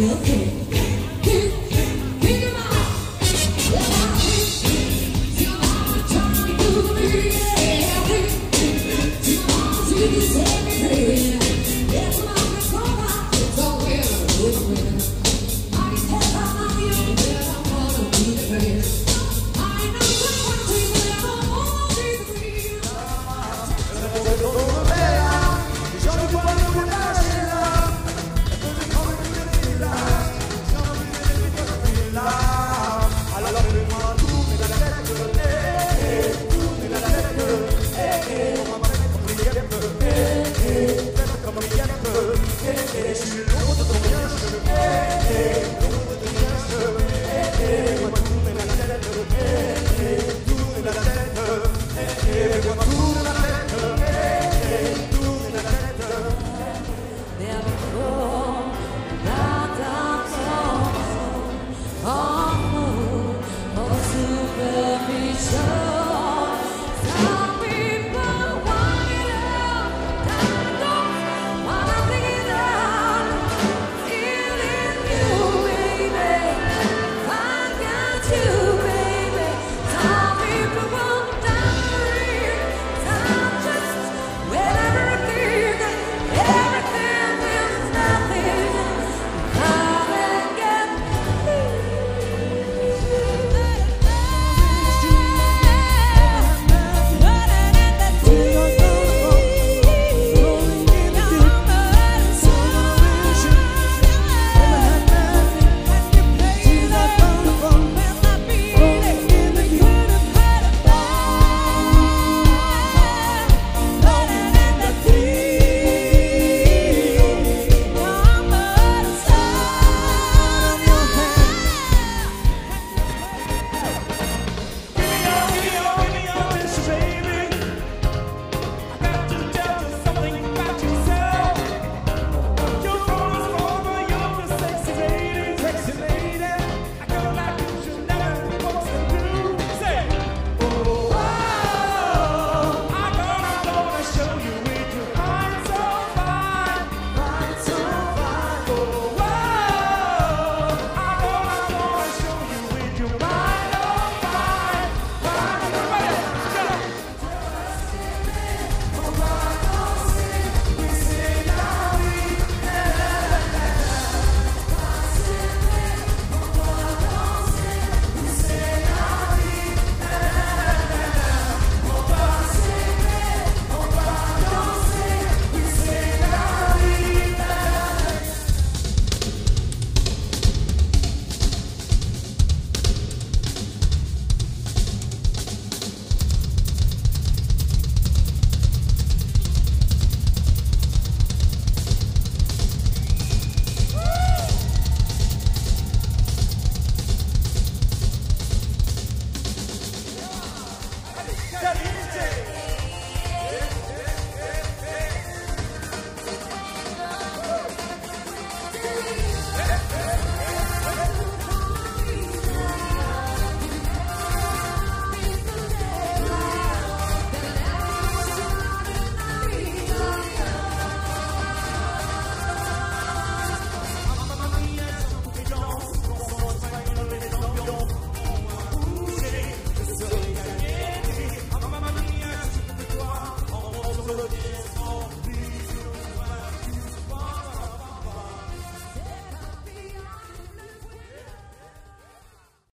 Okay.